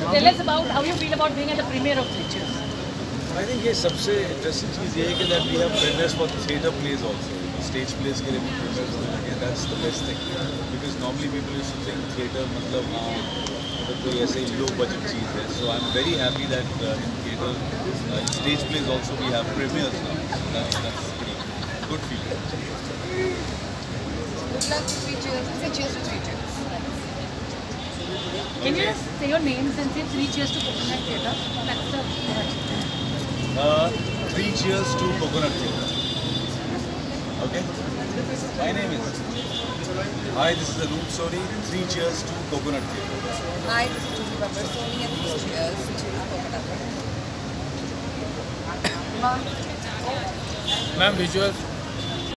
So tell us about how you feel about being at the premiere of Three Cheers. I think ये सबसे interesting चीज़ ये है कि that we have premiers for theatre pledge also stage place के लिए भी premiers होने लगे that's the best thing because normally people used to think theatre मतलब हाँ मतलब कोई ऐसे लो बजट चीज़ है सो I am very happy that in theatre in stage pledge also we have premiers now that's that's good feeling Good luck to Three Cheers. Say cheers to Three Cheers. Can you just say your names and say three cheers to Coconut Theatre? That's the uh, Three cheers to Coconut Theatre. Okay? My name is. Hi, this is the Room Story. Three cheers to Coconut Theatre. Hi, this is Judy and three cheers to Coconut Theatre. Ma'am, visuals.